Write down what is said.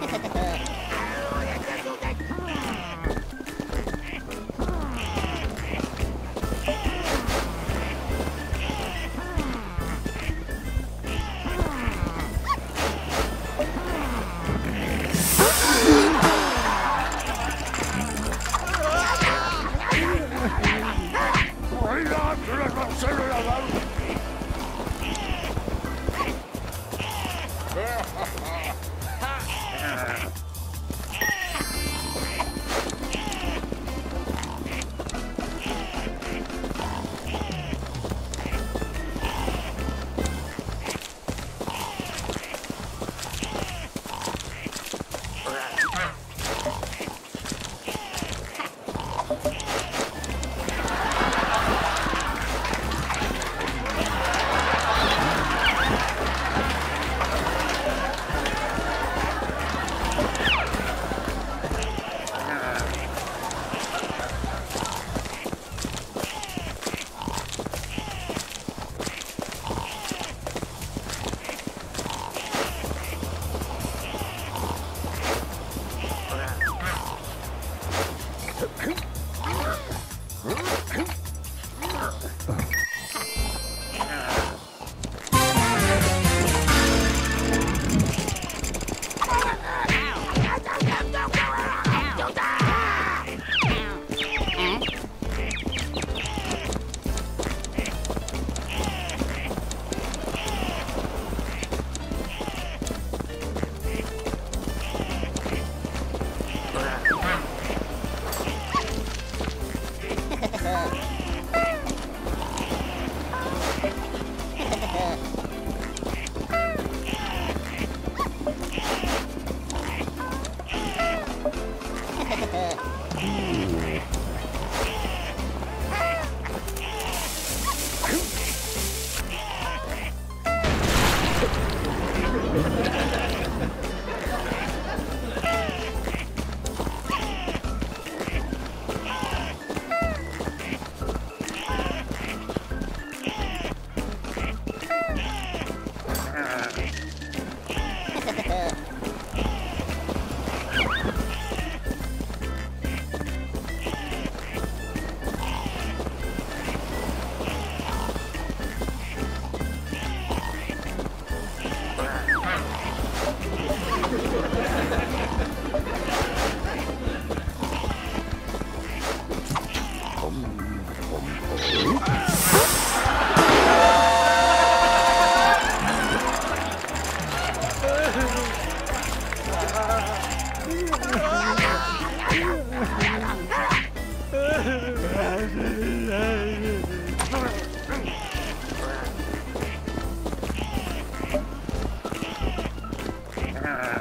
ああ。Uh. Ha Hehehehe